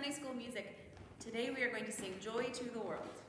Sunday school music. Today we are going to sing Joy to the World.